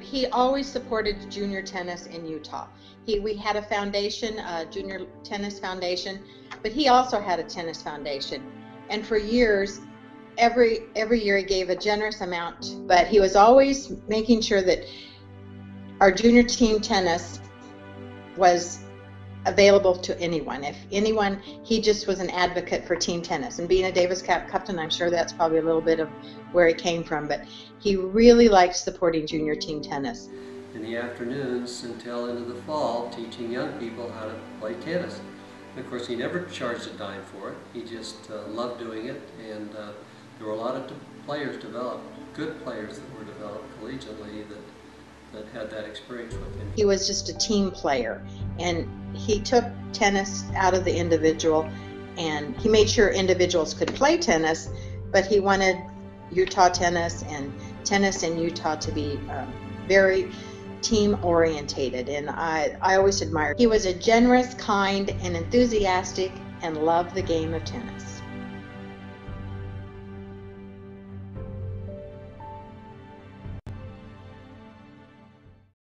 He always supported junior tennis in Utah. He, we had a foundation, a junior tennis foundation, but he also had a tennis foundation. And for years, every every year he gave a generous amount, but he was always making sure that our junior team tennis was available to anyone. If anyone, he just was an advocate for team tennis. And being a Davis Cup captain, I'm sure that's probably a little bit of where he came from. But he really liked supporting junior team tennis. In the afternoons until into the fall, teaching young people how to play tennis. And of course, he never charged a dime for it. He just uh, loved doing it, and uh, there were a lot of players developed, good players that were developed collegiately that that had that experience with him. He was just a team player, and he took tennis out of the individual, and he made sure individuals could play tennis, but he wanted Utah tennis and tennis in Utah to be um, very team orientated, and I, I always admired. He was a generous, kind, and enthusiastic, and loved the game of tennis.